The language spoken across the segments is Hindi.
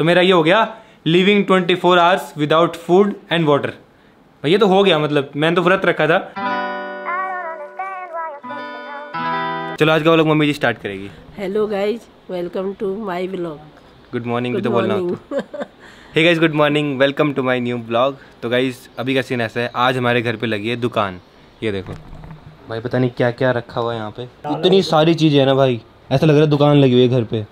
तो मेरा ये हो गया living twenty four hours without food and water ये तो हो गया मतलब मैंने तो व्रत रखा था। चलो आज का व्लॉग मम्मी जी स्टार्ट करेगी। Hello guys welcome to my blog good morning भी तो बोलना hey guys good morning welcome to my new blog तो गाइज़ अभी का सीन ऐसा है आज हमारे घर पे लगी है दुकान। ये देखो। भाई पता नहीं क्या क्या रखा हुआ है यहाँ पे। इतनी सारी चीज़ें है ना भाई ऐसा लग रहा है दुकान लगी हुई है घर पे।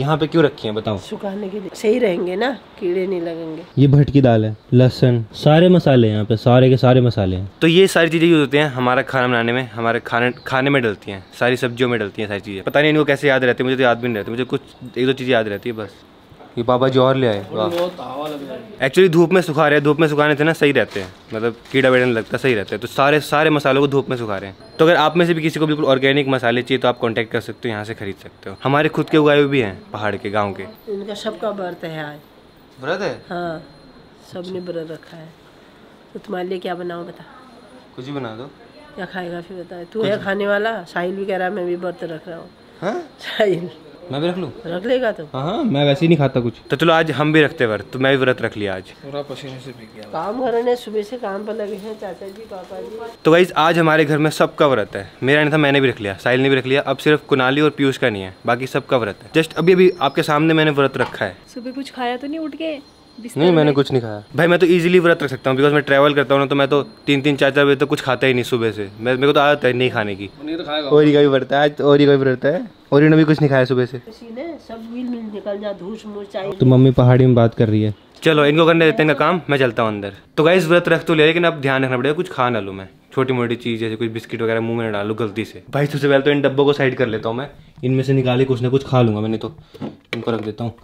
यहाँ पे क्यों रखी है बताओ? सुखाने के लिए। सही रहेंगे ना? कीड़े नहीं लगेंगे। ये भटकी दाल है लहसन सारे मसाले यहाँ पे सारे के सारे मसाले हैं। तो ये सारी चीज़ें यूज़ होती हैं हमारा खाना बनाने में हमारे खाने खाने में डलती हैं सारी सब्जियों में डलती हैं सारी चीज़ें। पता नहीं इनको कैसे याद रहती है मुझे तो याद भी नहीं रहती मुझे कुछ एक दो चीज़ें याद रहती है बस। ये पापा जी और ले आए एक्चुअली धूप में सुखा रहे हैं धूप में सुखाने से ना सही रहते हैं। मतलब कीड़ा वेड़ा नहीं लगता सही रहता है। तो सारे सारे मसालों को धूप में सुखा रहे हैं। तो अगर आप में से भी किसी को बिल्कुल ऑर्गेनिक मसाले चाहिए तो आप कांटेक्ट कर सकते हो यहाँ से खरीद सकते हो। हमारे खुद के उगाए हुए भी हैं पहाड़ के गाँव के। इनका सबका व्रत है आज। व्रत है हाँ सबने व्रत रखा है। तो तुम्हारे लिए क्या बनाओ बता? कुछ भी बना दो। क्या खाएगा फिर बता? तू है खाने वाला? साहिल भी कह रहा है मैं भी व्रत रख रहा हूँ। हाँ? साहिल। मैं भी रख लू? रख लेगा तो। हाँ हाँ मैं वैसे ही नहीं खाता कुछ। तो चलो आज हम भी रखते व्रत। तो मैं भी व्रत रख लिया आज। पूरा पसीने से भीग गया। काम करने सुबह से काम पर लगे हैं चाचा जी पापा जी। तो वही आज हमारे घर में सबका व्रत है। मेरा नहीं था मैंने भी रख लिया। साहिल ने भी रख लिया। अब सिर्फ़ कुनाली और पीयूष का नहीं है। बाकी सबका व्रत है। जस्ट अभी अभी आपके सामने मैंने व्रत रखा है। सुबह कुछ खाया तो नहीं उठ के नहीं मैंने कुछ नहीं खाया। भाई मैं तो इजीली व्रत रख सकता हूँ बिकॉज़ मैं ट्रैवल करता हूँ ना तो मैं तो तीन तीन चार चार बजे तक कुछ खाता ही नहीं सुबह से। मैं मेरे को तो आदत है नहीं खाने की। और ही का भी व्रत है आज और ही का भी व्रत है और इन्होंने भी कुछ नहीं खाया सुबह से। किसी ने सब मिल मिल निकल जा धूस मूस चाहिए तो मम्मी पहाड़ी में बात कर रही है। चलो इनको करने देते हैं इनका काम मैं चलता हूँ अंदर। तो गाइस व्रत रख तो लिया लेकिन अब ध्यान रखना पड़ेगा कुछ खा ना लूँ मैं। छोटी मोटी चीज़ जैसे कुछ बिस्किट वगैरह मुँह में ना डालू गलती से। भाई सबसे पहले तो इन डब्बों को साइड कर लेता हूँ मैं। इनमें से निकाली कुछ ना कुछ खा लूँगा मैंने तो। इनको रख देता हूँ।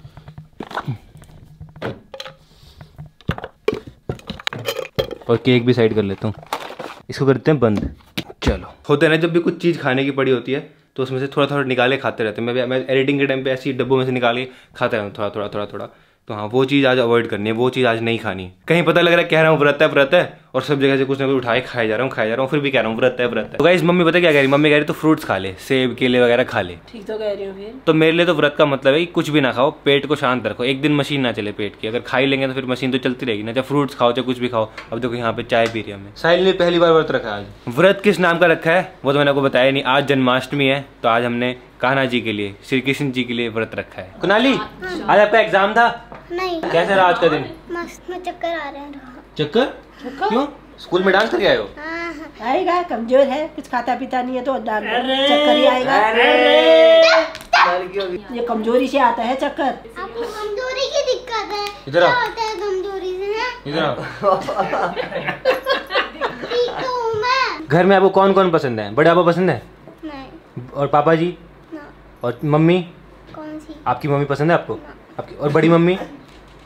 और केक भी साइड कर लेता हूँ। इसको करते हैं बंद। चलो। होते ना, जब भी कुछ चीज़ खाने की पड़ी होती है तो उसमें से थोड़ा थोड़ा निकाले खाते रहते हैं। मैं मैं एडिटिंग के टाइम पे ऐसी डब्बों में से निकाले खाता रहता हूँ थोड़ा थोड़ा थोड़ा थोड़ा। तो हाँ वो चीज़ आज अवॉइड करनी है, वो चीज़ आज नहीं खानी कहीं पता लग रहा है, कह रहा हूँ, व्रत है व्रत है और सब जगह से कुछ ना कुछ उठाए खाए जा रहा हूँ खाए जा रहा हूँ फिर भी कह रहा हूँ व्रत है व्रत है। तो गाइस मम्मी पता क्या कह रही मम्मी कह रही तो फ्रूट्स खा ले सेब केले वगैरह खा ले। ठीक तो कह रही हूँ फिर। तो मेरे लिए तो व्रत का मतलब है कि कुछ भी ना खाओ पेट को शांत रखो। एक दिन मशीन ना चले पेट की। अगर खाई लेंगे तो फिर मशीन तो चलती रहेगी ना। चाहे फ्रूट्स खाओ चाहे कुछ भी खाओ अब देखो यहाँ पे चाय पी रही है हमें साहिल ने पहली बार व्रत रखा आज। व्रत किस नाम का रखा है? वो तो मैंने आपको बताया नहीं। आज जन्माष्टमी है तो आज हमने कान्हा जी के लिए श्री कृष्ण जी के लिए व्रत रखा है। कुनाली आज आपका एग्ज़ाम था? नहीं। कैसा रहा आज का दिन? मस्त में चक्कर आ रहे हैं। चक्कर? क्यों? स्कूल में डांस करके आए हो? हाँ। आएगा कमज़ोर है कुछ खाता पीता नहीं है तो चक्कर ही आएगा। ये कमज़ोरी से आता है चक्कर। कमज़ोरी की दिक्कत है। इधर होता है कमज़ोरी से इधर आओ ठीक हूँ मैं। घर में आपको कौन कौन पसंद है? बड़े पापा पसंद है? नहीं। और पापा जी? ना। और मम्मी? कौन सी? आपकी मम्मी पसंद है आपको? आपकी और बड़ी मम्मी?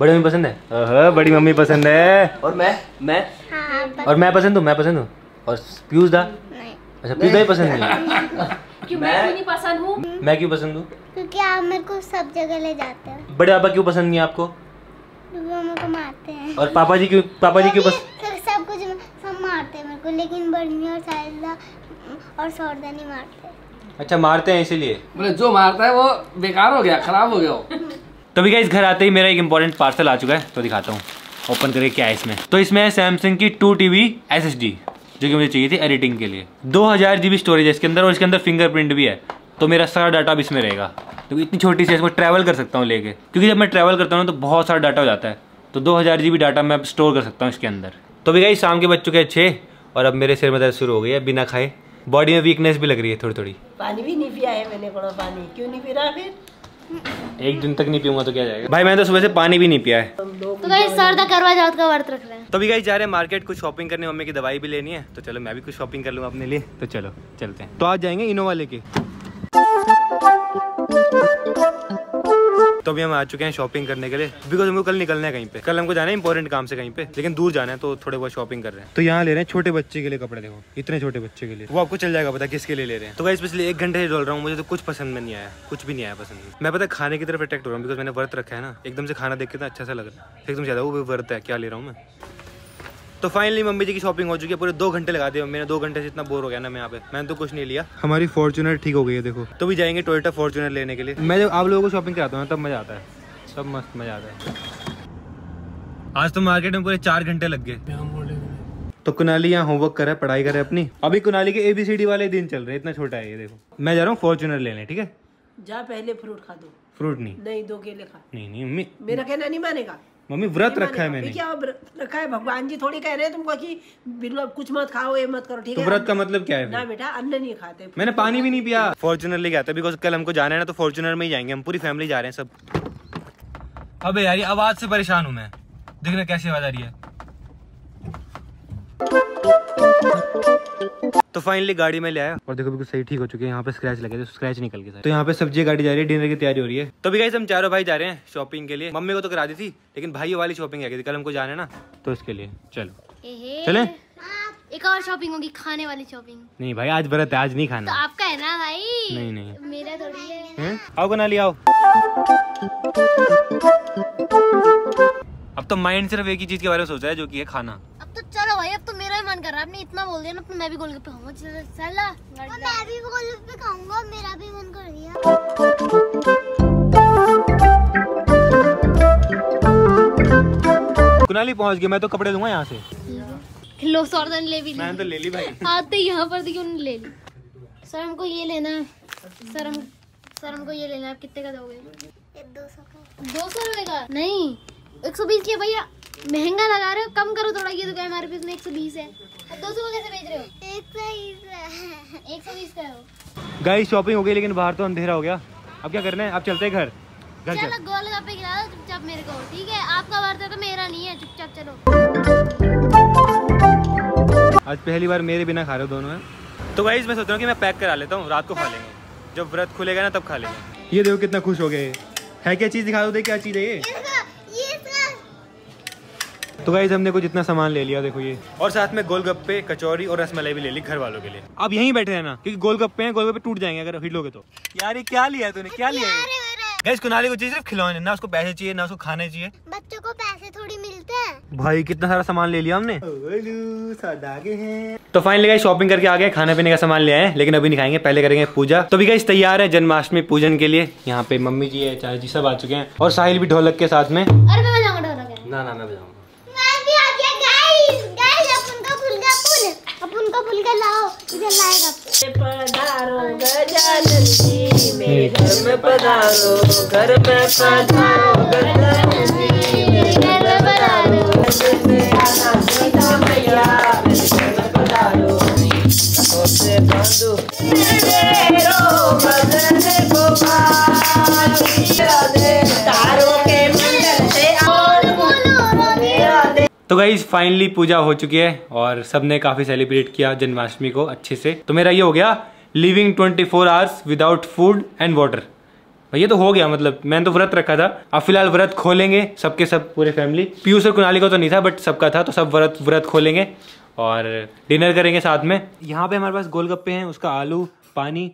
बड़ी मम्मी पसंद है? बड़ी मम्मी पसंद है। और मैं? मैं? हाँ और मैं पसंद हूँ मैं पसंद हूँ। और पीयूष दा? नहीं। अच्छा पीयूष दा ही पसंद नहीं है। क्यों मैं क्यों नहीं पसंद हूँ? मैं क्यों पसंद हूँ? क्योंकि आप मेरे को सब जगह ले जाते हो। बड़े पापा क्यों पसंद नहीं आपको? वो मेरे को मारते हैं। और पापा जी क्यों पापा जी क्यों पसंद सब कुछ सब मारते हैं मेरे को लेकिन बड़नी और साहिदा और सौरदा नहीं मारते। अच्छा मारते हैं इसीलिए। बोले जो मारता है वो बेकार हो गया खराब हो गया वो तो भी इस घर आते ही मेरा एक इंपॉर्टेंट पार्सल आ चुका है तो दिखाता हूँ। ओपन करके क्या है इसमें। तो इसमें है सैमसंग की two T B S S D जो कि मुझे चाहिए थी एडिटिंग के लिए। दो हज़ार जी बी स्टोरेज है इसके अंदर, और इसके अंदर फिंगरप्रिंट भी है। तो मेरा सारा डाटा अब इसमें रहेगा। तो इतनी छोटी सी इसको ट्रैवल कर सकता हूँ लेके। क्योंकि जब मैं ट्रैवल करता हूँ तो बहुत सारा डाटा हो जाता है। तो दो हज़ार जी बी डाटा मैं स्टोर कर सकता हूँ इसके अंदर। तो भी गई शाम के बज चुके हैं छः और अब मेरे सिर में दर्द शुरू हो गई है, बिना खाए। बॉडी में वीकनेस भी लग रही है थोड़ी थोड़ी पानी भी नहीं पिया है मैंने, थोड़ा पानी। क्यों नहीं पी रहा फिर? एक दिन तक नहीं पीऊँगा तो क्या जाएगा? भाई मैंने तो सुबह से पानी भी नहीं पिया है। तो गाइस सरदा करवा चौथ का व्रत रख रहे हैं तो भी गाइस जा रहे हैं मार्केट कुछ शॉपिंग करने मम्मी की दवाई भी लेनी है। तो चलो मैं भी कुछ शॉपिंग कर लूँ अपने लिए। तो चलो चलते हैं। तो आज जाएँगे इनोवा लेके। तो अभी हम आ चुके हैं शॉपिंग करने के लिए। बिकॉज़ हमको कल निकलना है कहीं पे। कल हमको जाना है इंपॉर्टेंट काम से कहीं पे लेकिन दूर जाना है तो थोड़े बहुत शॉपिंग कर रहे हैं। तो यहाँ ले रहे हैं छोटे बच्चे के लिए कपड़े देखो इतने छोटे बच्चे के लिए। वो आपको चल जाएगा पता किसके लिए ले रहे हैं। तो गाइस पिछले एक घंटे से डोल रहा हूँ मुझे तो कुछ पसंद में नहीं आया कुछ भी नहीं आया पसंद मैं। पता खाने की तरफ़ अट्रैक्ट हो रहा हूँ बिकॉज़ मैंने वर्त रखा है ना एकदम से खाना देख के तो अच्छा सा लग रहा है। एकदम ज़्यादा वो भी वर्त है क्या ले रहा हूँ मैं? तो फाइनली मम्मी जी की शॉपिंग हो चुकी है पूरे दो घंटे लगा दिए मम्मी ने दो घंटे से इतना बोर हो गया ना मैं यहाँ पे। मैंने तो कुछ नहीं लिया। हमारी फॉर्चुनर ठीक हो गई है देखो। तो भी जाएँगे टोयोटा फॉर्चुनर लेने के लिए। मैं जब आप लोगों को शॉपिंग कराता हूँ तब मज़ा आता है। सब मस्त मज़ा आता है। आज तो मार्केट में पूरे चार घंटे लग गए। तो कुनाली यहाँ होमवर्क कर रहा है पढ़ाई कर रहा है अपनी। अभी कुनाली के एबीसीडी वाले दिन चल रहे हैं इतना छोटा है ये देखो। मैं जा रहा हूँ फॉर्चुनर लेने ठीक है? जा पहले फ्रूट खा दो। फ्रूट नहीं। नहीं दो केले खा। नहीं नहीं मम्मी। मेरा कहना नहीं मानेगा? मम्मी व्रत रखा है मैंने। क्या रखा है भगवान जी थोड़ी कह रहे हैं तुमको कि बिल्कुल कुछ मत खाओ ये मत करो ठीक तो है? व्रत का मतलब क्या है ना बेटा अन्न नहीं खाते मैंने पानी भी नहीं पिया। फॉर्चुनर लेके आता बिकॉज़ कल हमको जाना है ना तो फॉर्चुनर में ही जाएँगे हम पूरी फैमिली जा रहे हैं सब। अबे यार ये आवाज़ से परेशान हूँ मैं। देखना कैसी आवाज़ आ रही है। तो फाइनली गाड़ी में ले आया। और देखो बिल्कुल सही ठीक हो चुके हैं। यहाँ पे स्क्रैच लगे थे स्क्रैच निकल के सारे। तो यहाँ पे सब्ज़ी गाड़ी जा रही है डिनर की तैयारी हो रही है। तो भी गाइस हम चारों भाई जा रहे हैं शॉपिंग के लिए। मम्मी को तो करा दी थी लेकिन भाइयों वाली शॉपिंग है कल हमको जाना है ना तो इसके लिए। चलो। चले? एक और शॉपिंग होगी खाने वाली शॉपिंग नहीं भाई आज व्रत है आज नहीं खाना। तो आपका है ना भाई? नहीं नहीं। मेरा थोड़ी है। आओ कनाली आओ। अब तो माइंड सिर्फ़ एक ही चीज़ के बारे में सोच रहा है जो कि है खाना अब तो चलो भाई अब तो मेरा ही मन कर रहा आपने इतना बोल दिया ना तो मैं भी गोलगप्पे खाऊँगा चलो चला मैं भी गोलगप्पे खाऊँगा मेरा भी मन कर दिया कुनाली पहुँच गया मैं तो कपड़े दूँगा यहाँ से। लो सौरदन ले भी मैंने तो ले ली भाई। आते यहाँ पर क्यों नहीं ले ली। सर हमको ये लेना है। सर हम सर हमको ये लेना है। आप कितने का दोगे? दो सौ का। दो सौ रुपए का? नहीं एक सौ बीस के भैया। महँगा लगा रहे हो कम करो थोड़ा ये तो क्या हमारे पास में एक सौ बीस है। दो सौ कैसे बेच रहे हो? एक सौ बीस एक सौ बीस का हो गाइस शॉपिंग हो गई लेकिन बाहर तो अंधेरा हो गया। अब क्या करना है? अब चलते हैं घर। घर चल चलो। गोलगप्पे खिला दो चुपचाप मेरे को ठीक है? आपका वर्त है तो मेरा नहीं है चुपचाप चलो। आज पहली बार मेरे बिना खा रहे हो दोनों हैं? तो गाइस मैं सोच रहा हूँ कि मैं पैक करा लेता हूँ रात को खा लेंगे। जब व्रत खुलेगा ना तब खा लेंगे। ये देखो कितना खुश हो गए। है क्या चीज़ दिखा दो दे क्या चीज़ है ये तो गाइज़ हमने कुछ इतना सामान ले लिया देखो ये। और साथ में गोलगप्पे कचौरी और रसमलाई भी ले ली घर वालों के लिए। अब यहीं बैठे रहना क्योंकि गोलगप्पे हैं गोलगप्पे टूट जाएँगे अगर हिलोगे तो। यार ये क्या लिया तूने? क्या लिया है गाइस कुनाली को चाहिए सिर्फ़ खिलौने ना उसको पैसे चाहिए ना उसको खाने चाहिए। बच्चों को पैसे थोड़ी मिलते हैं। भाई कितना सारा सामान ले लिया हमने? तो फाइनली गाइस शॉपिंग करके आ गए खाने पीने का सामान ले आए लेकिन अभी नहीं खाएँगे पहले करेंगे पूजा। तो भी गाइस तैयार है जन्माष्टमी पूजन के लिए। यहाँ पे मम्मी जी है चाचा जी सब आ चुके हैं। और साहिल भी ढोलक के साथ में। अरे मैं बजाऊँगा ढोलक ना ना मैं बजाऊँगा मैं भी आ गया गाइस गाइस अपन का फूल का फूल अपन का फूल का लाओ इधर लाएगा पधारो, गजानन जी, मेरे घर में पधारो, घर में पधारो, गजानन जी, मेरे में पधारो। घर में पधारो बांधो तो गाइज़ फाइनली पूजा हो चुकी है और सबने काफ़ी सेलिब्रेट किया जन्माष्टमी को अच्छे से। तो मेरा ये हो गया living 24 four hours without food and water ये तो हो गया मतलब मैंने तो व्रत रखा था। अब फ़िलहाल व्रत खोलेंगे सबके सब, पूरे फैमिली पीयूष और कुनाली को तो नहीं था बट सबका था तो सब व्रत व्रत खोलेंगे और डिनर करेंगे साथ में। यहाँ पे हमारे पास गोलगप्पे हैं, उसका आलू, पानी,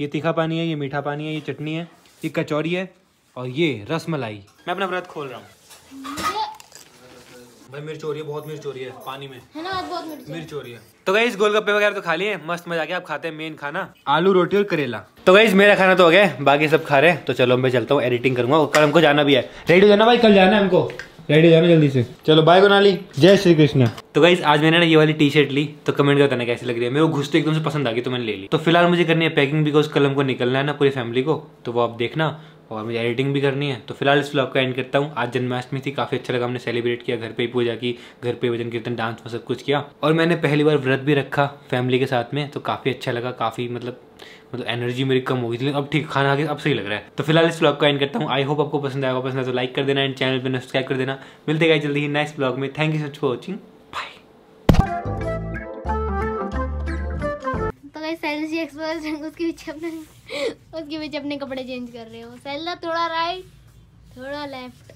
ये तीखा पानी है, ये मीठा पानी है, ये चटनी है, ये कचौरी है और ये रस मलाई मैं अपना व्रत खोल रहा हूँ। भाई मिर्च हो रही है बहुत मिर्च हो रही है पानी में। है ना आज बहुत मिर्च मिर्च हो रही है। तो गई गोलगप्पे वगैरह तो खा लिए मस्त मज़ा आ गया। अब खाते हैं मेन खाना। आलू रोटी और करेला। तो गई मेरा खाना तो हो गया बाकी सब खा रहे हैं। तो चलो मैं चलता हूँ एडिटिंग करूँगा। कल हमको जाना भी है। रेडी हो जाना भाई? कल जाना है हमको। रेडी हो जाना जल्दी से। चलो बाय बनाली जय श्री कृष्ण। तो गाइज़ आज मैंने ना ये वाली टी शर्ट ली। तो कमेंट करता ना कैसी लग रही है। मेरे को घुस तो एकदम से पसंद आ गई तो मैंने ले ली। तो फ़िलहाल मुझे करनी है पैकिंग बिकॉज़ कल हमको निकलना है ना पूरी फैमिली को। तो वो आप देखना। और मुझे एडिटिंग भी करनी है। तो फ़िलहाल इस ब्लॉग का एंड करता हूँ। आज जन्माष्टमी थी, काफ़ी अच्छा लगा। हमने सेलिब्रेट किया, घर पे ही पूजा की, घर पे भजन कीर्तन डांस में सब कुछ किया। और मैंने पहली बार व्रत भी रखा फैमिली के साथ में तो काफ़ी अच्छा लगा, काफ़ी मतलब मतलब एनर्जी मेरी कम हो गई थी। अब ठीक, खाना आगे अब सही लग रहा है। तो फ़िलहाल इस ब्लॉग का एंड करता हूँ। आई होप आपको पसंद आएगा पसंद है तो लाइक कर देना एंड चैनल पर सब्सक्राइब कर देना। मिलते गए जल्दी ही नेक्स्ट ब्लॉग में। Thank you so much for watching तो गाइस सैल उसके पीछे अपने उसके पीछे अपने कपड़े चेंज कर रहे हो। सैला थोड़ा राइट थोड़ा लेफ़्ट